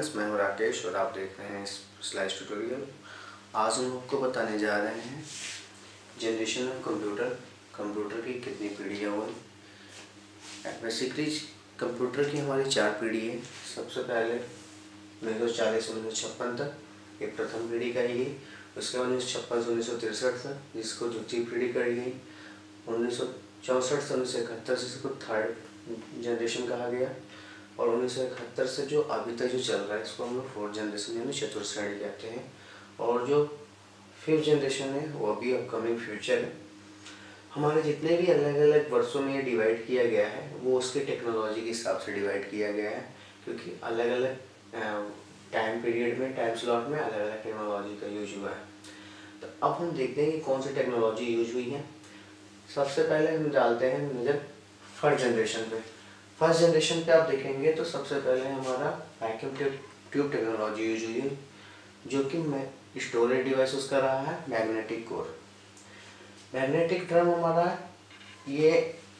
Friends मैं हूँ राकेश और आप देख रहे हैं स्लाइस ट्यूटोरियल आज हम आपको बताने जा रहे हैं जनरेशन ऑफ़ कंप्यूटर कंप्यूटर की कितनी पीढ़ियाँ हुई बेसिकली कंप्यूटर की हमारी चार पीढ़ी है। सबसे पहले उन्नीस सौ चालीस, उन्नीस सौ छप्पन तक ये प्रथम पीढ़ी कही गई उसके बाद उन्नीस सौ छप्पन से उन्नीस सौ तिरसठ तक जिसको द्वितीय पीढ़ी कही गई। उन्नीस सौ चौंसठ से उन्नीस सौ इकहत्तर से इसको थर्ड जनरेशन कहा गया। और उन्नीस सौ इकहत्तर से जो अभी तक जो चल रहा है, इसको हम लोग फोर्थ जनरेशन यानी चतुर्थ श्रेणी कहते हैं। और जो फिफ्थ जनरेशन है, वो अभी अपकमिंग फ्यूचर है। हमारे जितने भी अलग अलग वर्षों में ये डिवाइड किया गया है, वो उसके टेक्नोलॉजी के हिसाब से डिवाइड किया गया है। क्योंकि अलग अलग टाइम पीरियड में टाइम स्लॉट में अलग अलग टेक्नोलॉजी का यूज़ हुआ है। तो अब हम देखते हैं कि कौन सी टेक्नोलॉजी यूज़ हुई है। सबसे पहले हम डालते हैं नज़र फ़र्स्ट जनरेशन पे। फ़र्स्ट जनरेशन पे आप देखेंगे तो सबसे पहले हमारा वैक्यूम ट्यूब टेक्नोलॉजी यूज़ हुई है, जो कि मैं स्टोरेज डिवाइस उसका रहा है मैग्नेटिक कोर मैग्नेटिक ड्रम हमारा, ये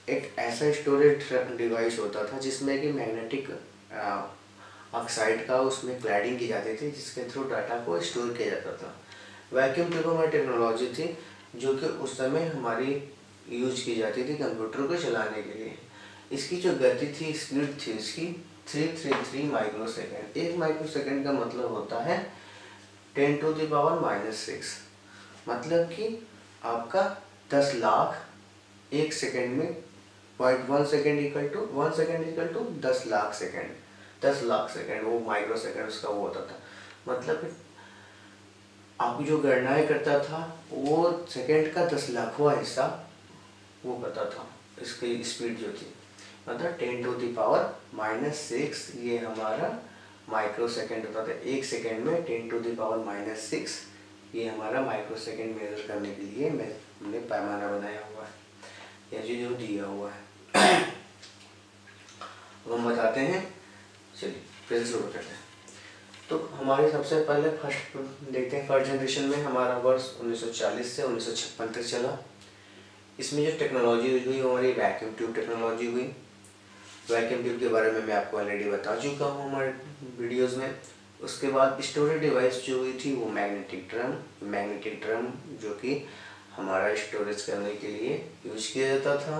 एक ऐसा स्टोरेज डिवाइस होता था जिसमें कि मैग्नेटिक ऑक्साइड का उसमें क्लैडिंग की जाती थी, जिसके थ्रू डाटा को स्टोर किया जाता था. वैक्यूम ट्यूब हमारी टेक्नोलॉजी थी, जो कि उस समय हमारी यूज़ की जाती थी कंप्यूटर को चलाने के लिए. इसकी जो गति थी स्पीड थी, इसकी three three three microsecond एक माइक्रो सेकेंड का मतलब होता है ten to the power minus six मतलब कि आपका दस लाख एक सेकेंड में point one second equal to one second equal to दस लाख सेकेंड दस लाख सेकेंड वो माइक्रो सेकेंड उसका वो होता था। मतलब आप जो गणनाएँ करता था, वो सेकेंड का दस लाखवा हिस्सा वो करता था, इसकी स्पीड जो थी। मतलब ten to the power minus six, ये हमारा माइक्रो सेकेंड होता था। एक सेकेंड में ten to the power minus six, ये हमारा माइक्रो सेकेंड मेजर करने के लिए हमने पैमाना बनाया हुआ है, या जो जो दिया हुआ है। अब हम बताते हैं, चलिए फिर शुरू करते हैं। तो हमारे सबसे पहले फ़र्स्ट देखते हैं, फ़र्स्ट जनरेशन में हमारा वर्ष 1940 से उन्नीस तक चला। इसमें जो टेक्नोलॉजी हुई हमारी वैक्यूम ट्यूब टेक्नोलॉजी हुई। वैक्यूम ट्यूब के बारे में मैं आपको ऑलरेडी बता चुका हूँ हमारे वीडियोस में। उसके बाद स्टोरेज डिवाइस जो हुई थी वो मैग्नेटिक ड्रम मैग्नेटिक ड्रम जो कि हमारा स्टोरेज करने के लिए यूज़ किया जाता था।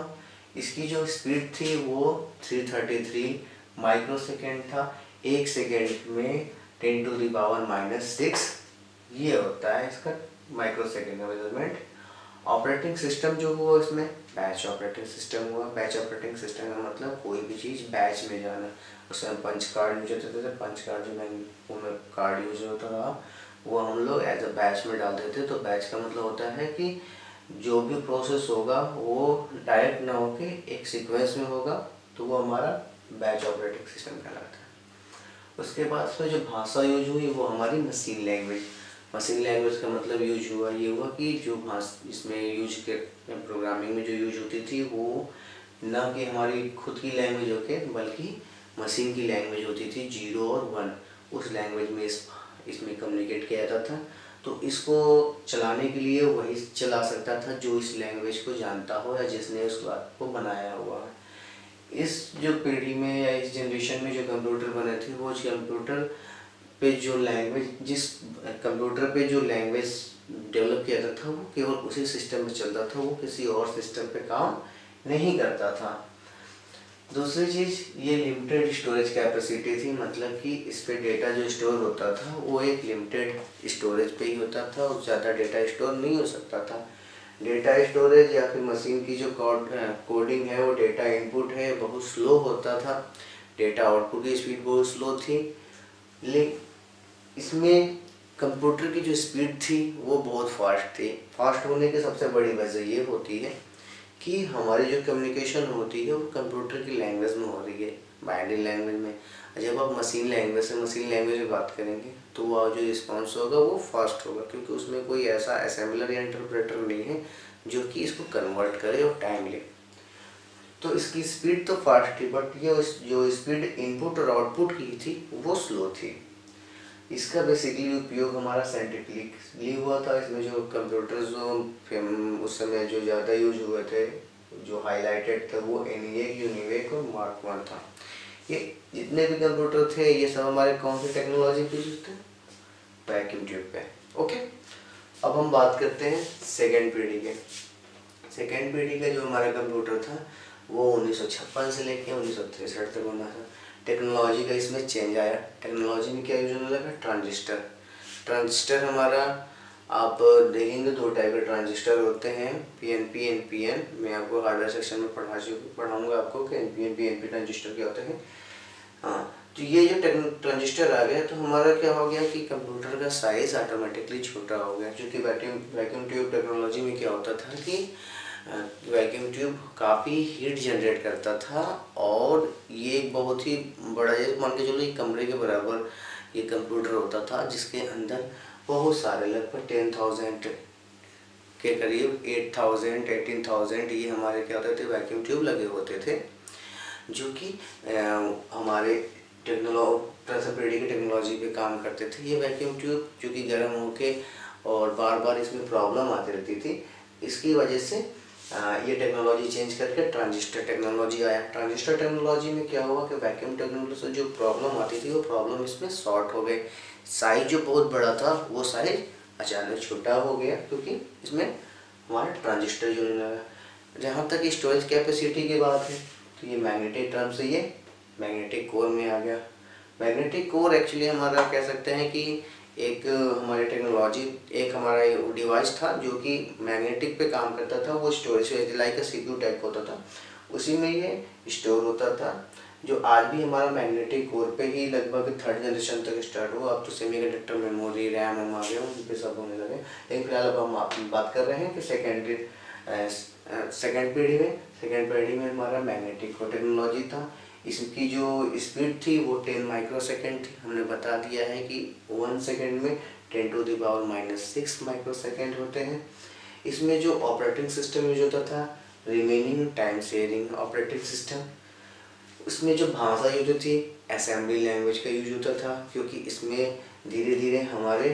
इसकी जो स्पीड थी वो 333 माइक्रो सेकेंड था। एक सेकेंड में ten to the power minus six ये होता है इसका माइक्रो सेकेंड का मेज़रमेंट ऑपरेटिंग सिस्टम जो हुआ इसमें बैच ऑपरेटिंग सिस्टम हुआ। बैच ऑपरेटिंग सिस्टम का मतलब कोई भी चीज़ बैच में जाना। उसमें पंच कार्ड यूज़ होते थे पंच कार्ड जो मैं कार्ड यूज़ होता था, वो हम लोग एज अ बैच में डालते थे। तो बैच का मतलब होता है कि जो भी प्रोसेस होगा, वो डायरेक्ट ना होके एक सीक्वेंस में होगा तो वो हमारा बैच ऑपरेटिंग सिस्टम कहलाता है। उसके बाद फिर जो भाषा यूज़ हुई, वो हमारी मशीन लैंग्वेज मशीन लैंग्वेज का मतलब यूज़ हुआ, ये हुआ कि जो भाष, इसमें यूज़ के प्रोग्रामिंग में जो यूज़ होती थी, वो ना कि हमारी खुद की लैंग्वेज होके, बल्कि मशीन की लैंग्वेज होती थी ज़ीरो और वन उस लैंग्वेज में इस, इसमें कम्युनिकेट किया जाता था। तो इसको चलाने के लिए वही चला सकता था जो इस लैंग्वेज को जानता हो या जिसने उस बात को बनाया हुआ है। इस जो पीढ़ी में या इस जनरेशन में जो कंप्यूटर बने थे, वो कंप्यूटर पे जो लैंग्वेज जिस कंप्यूटर पे जो लैंग्वेज डेवलप किया जाता था, वो केवल उसी सिस्टम में चलता था, वो किसी और सिस्टम पे काम नहीं करता था। दूसरी चीज़, ये लिमिटेड स्टोरेज कैपेसिटी थी मतलब कि इस पर डेटा जो स्टोर होता था, वो एक लिमिटेड स्टोरेज पे ही होता था, और ज़्यादा डेटा स्टोर नहीं हो सकता था। डेटा स्टोरेज या फिर मशीन की जो कोडिंग है, वो डेटा इनपुट है, बहुत स्लो होता था। डेटा आउटपुट की स्पीड बहुत स्लो थी। लेकिन इसमें कंप्यूटर की जो स्पीड थी, वो बहुत फास्ट थी। फास्ट होने की सबसे बड़ी वजह ये होती है कि हमारी जो कम्युनिकेशन होती है, वो कंप्यूटर की लैंग्वेज में हो रही है बाइनरी लैंग्वेज में। जब आप मशीन लैंग्वेज से मशीन लैंग्वेज में बात करेंगे तो वो जो रिस्पॉन्स होगा, वो फास्ट होगा, क्योंकि उसमें कोई ऐसा असेंबलर या इंटरप्रेटर नहीं है जो कि इसको कन्वर्ट करे और टाइम ले तो इसकी स्पीड तो फास्ट थी बट ये जो स्पीड इनपुट और आउटपुट की थी, वो स्लो थी। इसका बेसिकली उपयोग हमारा साइंटिफिकली हुआ था। इसमें जो कंप्यूटर्स जो उस समय जो ज़्यादा यूज़ हुए थे, जो हाईलाइटेड था, वो एनिएक यूनिवेक और मार्क वन था। ये जितने भी कंप्यूटर थे, ये सब हमारे कौन सी टेक्नोलॉजी पे यूज़ थे? वैक्यूम ट्यूब पे। ओके अब हम बात करते हैं सेकेंड पीढ़ी के। सेकेंड पीढ़ी का जो हमारा कंप्यूटर था, वो उन्नीस सौ छप्पन से लेके उन्नीस तक बना था। टेक्नोलॉजी का इसमें चेंज आया। टेक्नोलॉजी में क्या यूज़ होने लगा? ट्रांजिस्टर। ट्रांजिस्टर हमारा, आप देखेंगे दो टाइप के ट्रांजिस्टर होते हैं P N P N P N मैं आपको हार्डवेयर सेक्शन में पढ़ा पढ़ाऊँगा आपको कि N P N P N P transistor क्या होते हैं। हाँ तो ये जो ट्रांजिस्टर आ गया तो हमारा क्या हो गया कि कंप्यूटर का साइज़ ऑटोमेटिकली छोटा हो गया। क्योंकि वैक्यूम वैक्यूम ट्यूब टेक्नोलॉजी में क्या होता था कि वैक्यूम ट्यूब काफ़ी हीट जनरेट करता था और ये एक बहुत ही बड़ा मान के चलो एक कमरे के बराबर ये कंप्यूटर होता था जिसके अंदर बहुत सारे, लगभग टेन थाउज़ेंड के करीब एट थाउज़ेंड एटीन थाउज़ेंड ये हमारे क्या होते थे वैक्यूम ट्यूब लगे होते थे, जो कि हमारे टेक्नोलॉजी पीढ़ी की टेक्नोलॉजी पे काम करते थे। ये वैक्यूम ट्यूब जो कि गर्म होके और बार बार इसमें प्रॉब्लम आती रहती थी, इसकी वजह से ये टेक्नोलॉजी चेंज करके ट्रांजिस्टर टेक्नोलॉजी आया। ट्रांजिस्टर टेक्नोलॉजी में क्या हुआ कि वैक्यूम टेक्नोलॉजी से जो प्रॉब्लम आती थी, वो प्रॉब्लम इसमें सॉर्ट हो गई। साइज़ जो बहुत बड़ा था, वो साइज़ अचानक छोटा हो गया क्योंकि इसमें हमारा ट्रांजिस्टर जो लगा। जहाँ तक स्टोरेज कैपेसिटी की बात है तो ये मैग्नेटिक टर्म से ये मैग्नेटिक कोर में आ गया। मैग्नेटिक कोर एक्चुअली हमारा कह सकते हैं कि एक हमारी टेक्नोलॉजी एक हमारा डिवाइस था जो कि मैग्नेटिक पे काम करता था, वो स्टोरेज लाइक का सी टाइप होता था। उसी में ये स्टोर होता था, जो आज भी हमारा मैग्नेटिक कोर पे ही लगभग थर्ड जनरेशन तक स्टार्ट हुआ। अब तो सेमी कंडक्टर मेमोरी रैम हम आ गए उन पर सब होने लगे। लेकिन फ़िलहाल अब हम आप बात कर रहे हैं कि सेकेंडरी सेकेंड पीढ़ी में सेकेंड पीढ़ी में हमारा मैग्नेटिक को टेक्नोलॉजी था। इसकी जो स्पीड थी वो टेन माइक्रो सेकेंड थी। हमने बता दिया है कि वन सेकेंड में ten to the power minus six microsecond होते हैं। इसमें जो ऑपरेटिंग सिस्टम यूज़ होता था remaining time sharing operating system उसमें जो भाषा यूज़ होती असेंबली लैंग्वेज का यूज़ होता था, क्योंकि इसमें धीरे धीरे हमारे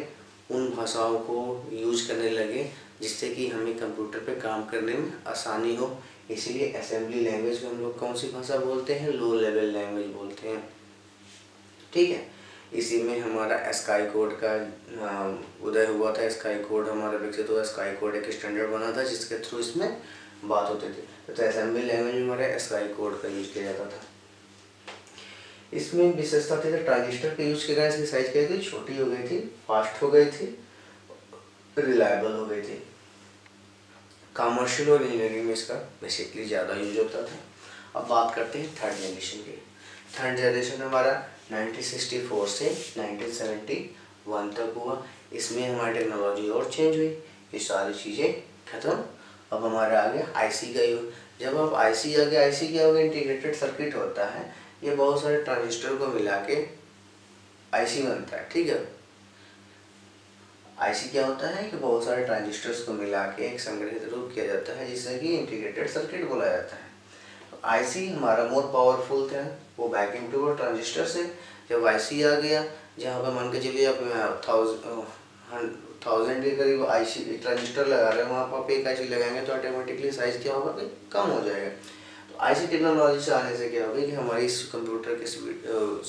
उन भाषाओं को यूज़ करने लगे। जिससे कि हमें कंप्यूटर पे काम करने में आसानी हो। इसलिए असेंबली लैंग्वेज को हम लोग कौन सी भाषा बोलते हैं? लो लेवल लैंग्वेज बोलते हैं। ठीक है? इसी में हमारा स्काई कोड का उदय हुआ था। स्काई कोड हमारा विकसित हुआ स्काई कोड एक स्टैंडर्ड बना था, जिसके थ्रू इसमें बात होती थी। तो असेंबली लैंग्वेज में हमारे स्काई कोड का यूज़ किया जाता था। इसमें विशेषता थी ट्रांजिस्टर का यूज़ किया गया इसकी साइज़ क्या थी? छोटी हो गई थी फास्ट हो गई थी। रिलायबल हो गई थी। कॉमर्शियल और इंजीनियरिंग में इसका बेसिकली ज़्यादा यूज़ होता था। अब बात करते हैं थर्ड जनरेशन की। थर्ड जनरेशन हमारा 1964 से 1971 तक हुआ। इसमें हमारी टेक्नोलॉजी और चेंज हुई। ये सारी चीज़ें खत्म। अब हमारा आ गया आईसी का यूज़ जब अब आईसी आ गया आईसी क्या हो गया इंटीग्रेटेड सर्किट होता है, ये बहुत सारे ट्रांजिस्टर को मिला के आईसी बनता है, ठीक है? आईसी क्या होता है कि बहुत सारे ट्रांजिस्टर्स को मिला के एक संग्रहित रूप किया जाता है, जिससे कि इंटीग्रेटेड सर्किट बोला जाता है। तो आईसी हमारा मोर पावरफुल था, वो बैकिंग टू ट्रांजिस्टर से। जब आईसी आ गया, जहाँ पर मान के चलिए आप थाउज़ेंड के करीब आईसी ट्रांजिस्टर लगा रहे हैं, वहाँ पर आप एक आईसी लगाएँगे तो ऑटोमेटिकली साइज़ क्या होगा कि कम हो जाएगा। तो आईसी टेक्नोलॉजी से आने से क्या होगा कि हमारी इस कंप्यूटर की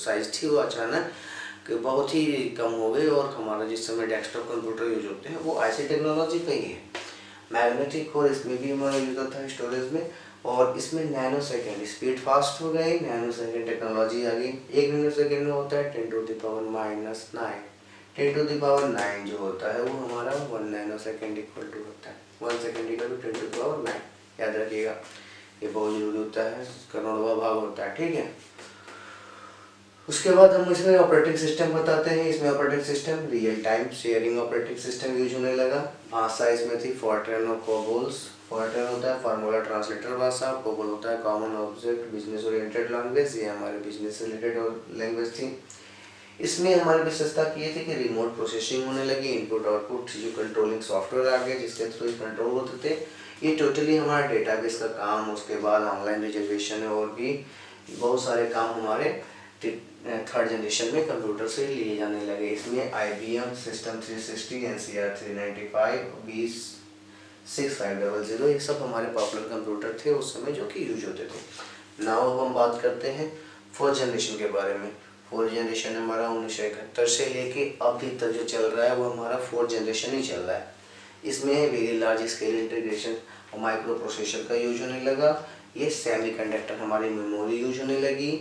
साइज़ थी वो अचानक बहुत ही कम हो गए और हमारा जिस समय डेस्कटॉप कंप्यूटर यूज़ होते हैं, वो ऐसी टेक्नोलॉजी का ही है। मैग्नेटिक और इसमें भी हमारा यूज़ होता है स्टोरेज में और इसमें नैनो सेकेंड स्पीड फास्ट हो गई नैनो सेकेंड टेक्नोलॉजी आ गई। एक नैनो सेकेंड में होता है ten to the power minus nine ten to the power nine जो होता है, वो हमारा one nano second equal to होता है। One second equal to ten to the power nine याद रखिएगा, ये बहुत ज़रूरी होता है करोड़वा भाग होता है, ठीक है? उसके बाद हम इसमें ऑपरेटिंग सिस्टम बताते हैं। इसमें operating system real time sharing operating system use होने लगा। भाषा इसमें थी फॉर्ट्रेन और कोबोल्स फॉर्ट्रेन होता है फार्मूला ट्रांसलेटर भाषा कोबोल होता है common object business oriented language ये हमारे बिज़नेस रिलेटेड लैंग्वेज थी। इसमें हमारी विशेषता की थी कि रिमोट प्रोसेसिंग होने लगी इनपुट आउटपुट जो कंट्रोलिंग सॉफ्टवेयर आ गए जिसके थ्रू कंट्रोल होते थे। ये टोटली हमारा डेटाबेस का काम, उसके बाद ऑनलाइन रिजर्वेशन और भी बहुत सारे काम हमारे थर्ड जनरेशन में कंप्यूटर से लिए जाने लगे। इसमें I M system three sixty N C R three ninety five बीस सिक्स फाइव डबल ज़ीरो ये सब हमारे पॉपुलर कंप्यूटर थे उस समय जो कि यूज़ होते थे। नाउ अब हम बात करते हैं फोर्थ जनरेशन के बारे में। फोर्थ जनरेशन हमारा उन्नीस सौ इकहत्तर से लेके अभी तक जो चल रहा है, वो हमारा फोर्थ जनरेशन ही चल रहा है। इसमें वेरी लार्ज स्केल इंटीग्रेशन और माइक्रो प्रोसेसर का यूज़ होने लगा। ये सेमी कंडक्टर हमारी मेमोरी यूज़ होने लगी।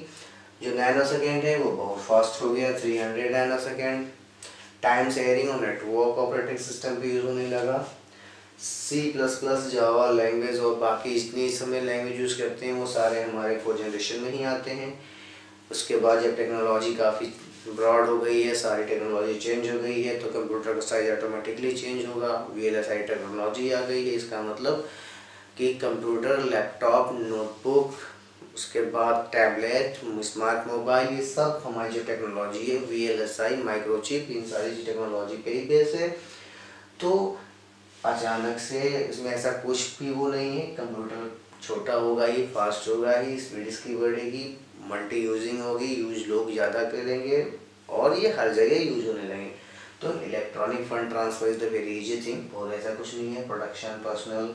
जो नैनो सेकेंड है, वो बहुत फास्ट हो गया three hundred nanosecond time sharing और नेटवर्क ऑपरेटिंग सिस्टम भी यूज़ होने लगा। C plus plus Java language और बाकी जितनी समय लैंग्वेज यूज़ करते हैं, वो सारे हमारे फोर जनरेशन में ही आते हैं। उसके बाद जब टेक्नोलॉजी काफ़ी ब्रॉड हो गई है, सारी टेक्नोलॉजी चेंज हो गई है तो कंप्यूटर का साइज़ ऑटोमेटिकली चेंज होगा आई टेक्नोलॉजी आ गई है। इसका मतलब कि कंप्यूटर लैपटॉप नोटबुक उसके बाद टैबलेट स्मार्ट मोबाइल ये सब, हमारी जो टेक्नोलॉजी है V L S I microchip इन सारी टेक्नोलॉजी पे ही बेस है। तो अचानक से इसमें ऐसा कुछ भी वो नहीं है कंप्यूटर छोटा होगा ही फास्ट होगा ही स्पीड इसकी बढ़ेगी मल्टी यूजिंग होगी यूज़ लोग ज़्यादा करेंगे, और ये हर जगह यूज़ होने लगे। तो electronic fund transfer is the very easy thing और ऐसा कुछ नहीं है प्रोडक्शन पर्सनल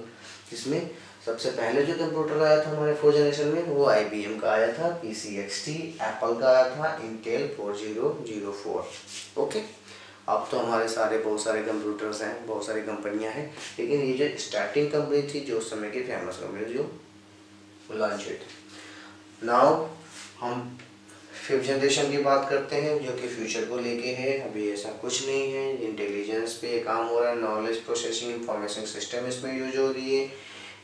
इसमें सबसे पहले जो कंप्यूटर आया था हमारे फोर जनरेशन में, वो आईबीएम का आया था P C X T Apple का आया था Intel four zero zero four okay अब तो हमारे सारे, बहुत सारे कंप्यूटर्स हैं, बहुत सारी कंपनियाँ हैं, लेकिन ये जो स्टार्टिंग कंपनी थी, जो उस समय की फ़ेमस कंपनी जो लॉन्च हुई थी। नाउ हम फिफ्थ जनरेशन की बात करते हैं, जो कि फ्यूचर को लेके है, अभी ऐसा कुछ नहीं है इंटेलिजेंस पे काम हो रहा है नॉलेज प्रोसेसिंग इंफॉर्मेशन सिस्टम इसमें यूज़ हो रही है।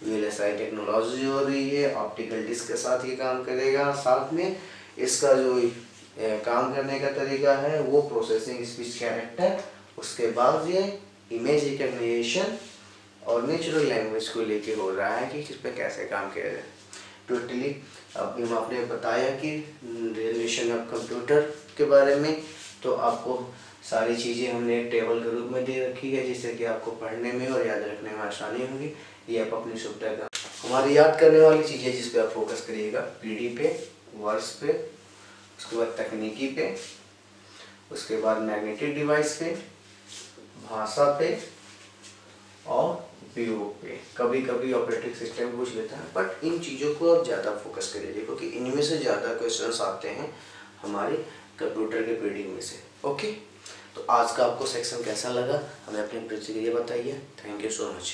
वी टेक्नोलॉजी हो रही है ऑप्टिकल डिस्क के साथ ये काम करेगा। साथ में इसका जो काम करने का तरीका है, वो प्रोसेसिंग स्पीच कैरेक्टर उसके बाद ये इमेज रिकग्निशन और नेचुरल लैंग्वेज को लेके हो रहा है कि किस पे कैसे काम किया जाए। टोटली अभी हम आपने बताया कि रिलेशन ऑफ़ कंप्यूटर के बारे में तो आपको सारी चीज़ें हमने एक टेबल के रूप में दे रखी है, जिससे कि आपको पढ़ने में और याद रखने में आसानी होगी। ये आप अपनी सुविधा का हमारी याद करने वाली चीज़ें जिस पे आप फोकस करिएगा। पीढ़ी पे वर्ष पे, उसके बाद तकनीकी पे, उसके बाद मैग्नेटिक डिवाइस पे, भाषा पे और उपयोग पे। कभी कभी ऑपरेटिंग सिस्टम पूछ लेता है बट इन चीज़ों को आप ज़्यादा फोकस करिए। क्योंकि इनमें से ज़्यादा क्वेश्चन आते हैं हमारे कंप्यूटर के पीढ़ी में से। ओके तो आज का आपको सेक्शन कैसा लगा? हमें अपनी प्रतिक्रिया बताइए। Thank you so much